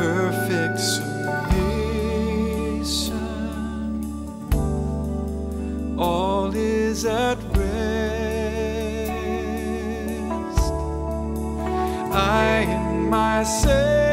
perfect submission. All is at rest. I am myself.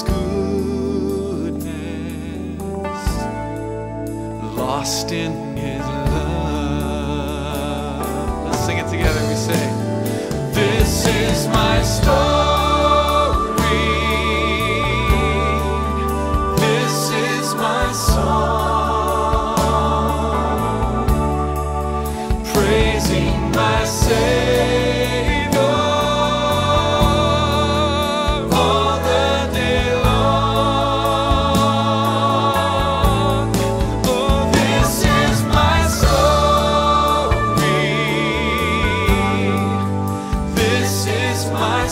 His goodness, lost in His love.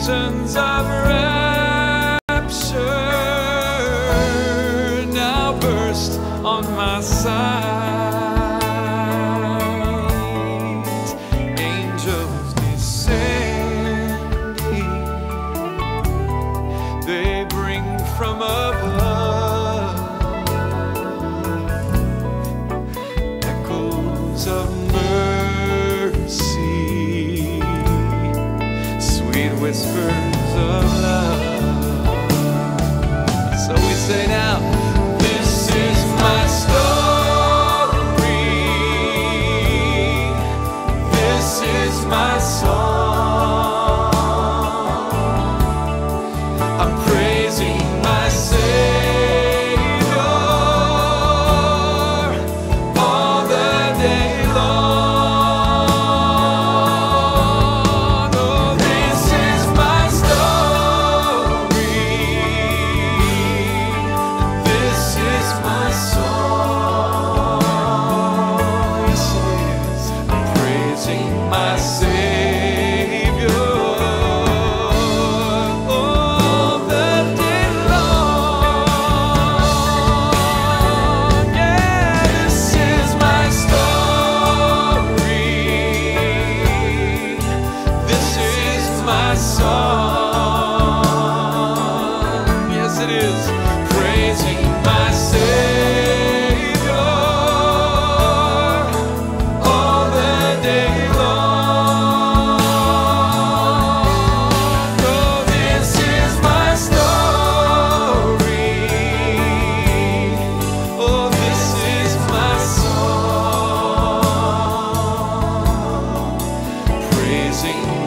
visions of rapture. Now burst on my whispers of love.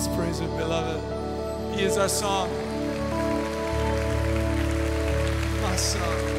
Let's praise Him, beloved. He is our song. My son.